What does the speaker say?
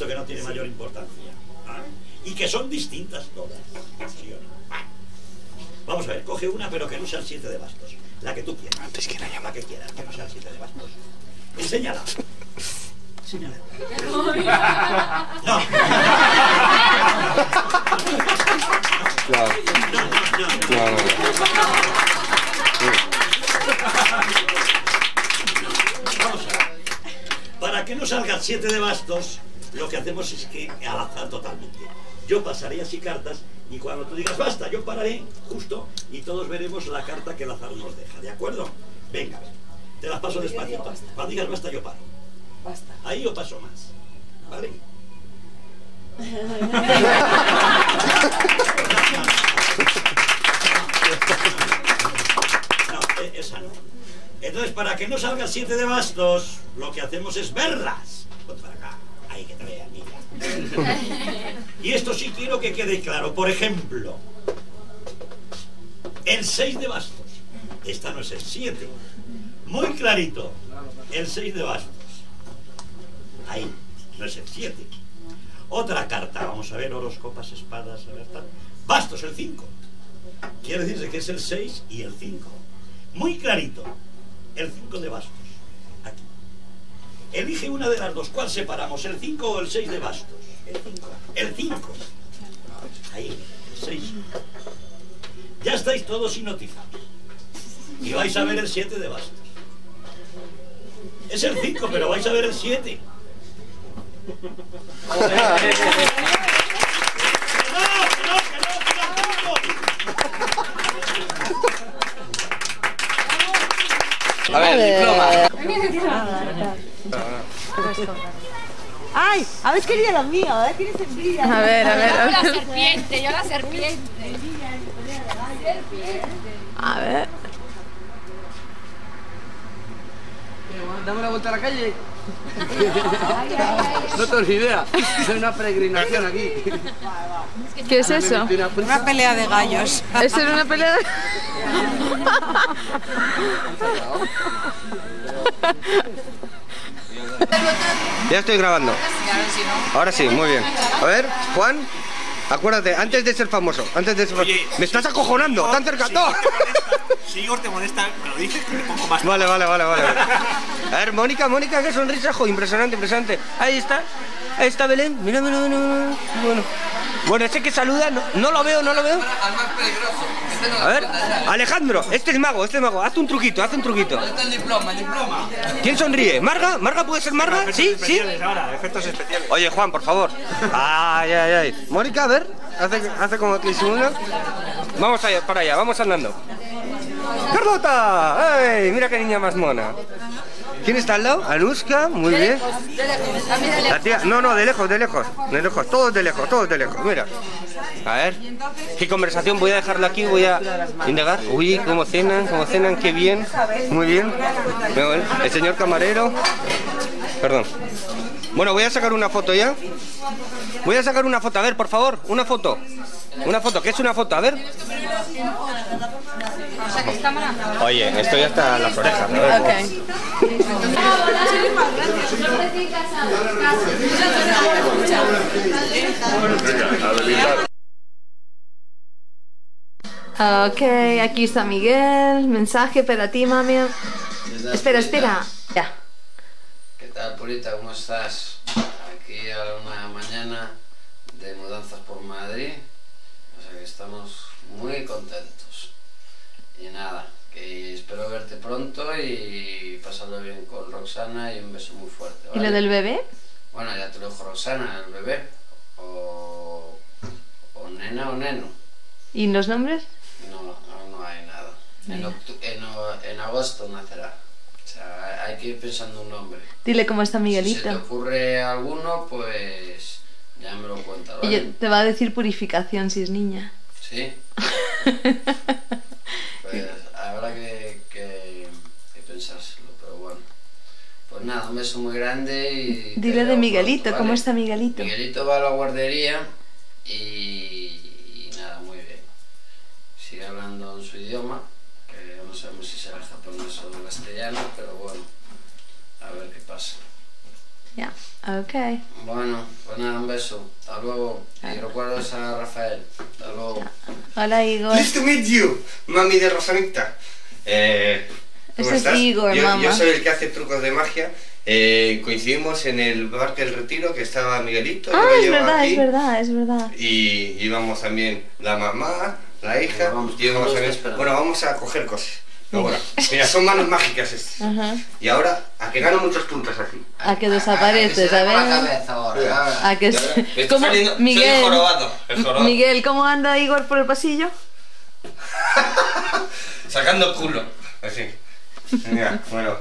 visto que no tiene mayor importancia. Y que son distintas todas. ¿sí o no? Vale. Vamos a ver, coge una pero que no sea el 7 de bastos. La que tú quieras. Antes que la que quieras, que no sea el 7 de bastos. Enséñala. Enséñala. No. Claro. No, no, no. Claro. Vamos a ver. Para que no salgan siete de bastos, lo que hacemos es que al azar totalmente. Yo pasaré así cartas y cuando tú digas basta, yo pararé justo y todos veremos la carta que el azar nos deja, ¿de acuerdo? Venga, te las paso despacito. Cuando digas basta, yo paro. Basta. Ahí yo paso más. ¿Vale? No, e- esa no. Entonces, para que no salga siete de bastos, lo que hacemos es verlas. Ahí que te vea, niña. Y esto sí quiero que quede claro. Por ejemplo, el 6 de bastos. Esta no es el 7. Muy clarito. El 6 de bastos. Ahí, no es el 7. Otra carta, vamos a ver, oros, copas, espadas, a ver, tal. Bastos, el 5. Quiere decirse que es el 6 y el 5. Muy clarito. El 5 de bastos. Elige una de las dos. ¿Cuál separamos? ¿El 5 o el 6 de bastos? El 5. El 5. Ahí, el 6. Ya estáis todos hipnotizados. Y vais a ver el 7 de bastos. Es el 5, pero vais a ver el 7. A ver, diploma. ¡Ay! Habéis querido lo mío, ¿eh? Tienes envidia. A ver, a ver, a Yo la ver. serpiente, yo la serpiente. A ver. Dame la vuelta a la calle. No tengo ni idea. Es una peregrinación aquí. ¿Qué es eso? Una pelea de gallos. ¿Eso es una pelea? de- Ya estoy grabando. Ahora sí, muy bien. A ver, Juan, acuérdate, antes de ser famoso, antes de ser famoso. Oye, Me estás acojonando, tan cerca. Si Igor te molesta, me lo dices que me pongo más. Vale, vale, vale, vale. A ver, Mónica, Mónica, qué sonrisa, jo, impresionante, impresionante. Ahí está, ahí está Belén. Mira, mira, mira, mira. Bueno, bueno, ese que saluda, no, no lo veo, no lo veo. Al más peligroso. Este no A ver, Alejandro, este es mago, este es mago. Haz un truquito, haz un truquito. Este es el diploma, el diploma. ¿Quién sonríe? ¿Marga? ¿Marga puede ser Marga? Efectos ¿Sí? ¿Sí? especiales ahora, efectos especiales. Oye, Juan, por favor. Ay, ay, ay. Mónica, a ver, hace, hace como que disimula. Vamos allá, para allá, vamos andando. ¡Carlota! ¡Ay! Mira qué niña más mona. ¿Quién está al lado? Anuska, muy bien. La tía, no, no, de lejos, de lejos, de lejos, todos de lejos, todos de lejos, mira. A ver, qué conversación, voy a dejarla aquí, voy a indagar. Uy, cómo cenan, cómo cenan, qué bien, muy bien. El señor camarero, perdón. Bueno, voy a sacar una foto ya. Voy a sacar una foto, a ver, por favor, una foto. Una foto, ¿qué es una foto? A ver. Oye, estoy hasta las orejas. a ver. Ok. Ok, aquí está Miguel. Mensaje para ti, mami. Espera, espera. Ya. ¿Qué tal, Purita? ¿Cómo estás? Aquí a una mañana de mudanzas por Madrid. O sea que estamos muy contentos. Y nada, que espero verte pronto y pasarlo bien con Roxana y un beso muy fuerte. ¿Y lo del bebé? Bueno, ya te lo dijo Roxana, el bebé. O, o nena o neno. ¿Y los nombres? No, no hay nada. En, en, en agosto nacerá. O sea, hay que ir pensando un nombre. Dile cómo está Si se te Miguelito. ocurre alguno, pues ya me lo cuentas, Y ¿vale? yo- te va a decir purificación si es niña. Sí. Pues habrá que, que, que pensárselo, pero bueno. Pues nada, un beso muy grande y... Dile de Miguelito, pronto, ¿cómo está Miguelito? Miguelito va a la guardería y, y nada, muy bien. Sigue hablando en su idioma, que no sabemos si será japonés o castellano, pero bueno, a ver qué pasa. Ya. Ok. Bueno, pues nada, un beso. Hasta luego. Y recuerdos a Rafael. Hasta luego. Hola, Igor. Nice to meet you, mami de Rosanita. Eh, ¿Cómo Ese es estás? Igor, yo, yo soy el que hace trucos de magia. Eh, coincidimos en el Parque del Retiro, que estaba Miguelito. yo Ah, es verdad, aquí, es verdad, es verdad. Y íbamos también la mamá, la hija. Bueno, vamos, y también- esperando. bueno, vamos a coger cosas. Ahora, mira, son manos mágicas estas. Ajá. Y ahora, a que gano muchos puntos aquí. A que desaparece, se ¿sabes? A que ¿Cómo? saliendo- Miguel. el jorobado, el jorobado. Miguel, ¿cómo anda Igor por el pasillo? Sacando culo. Así. Mira, bueno,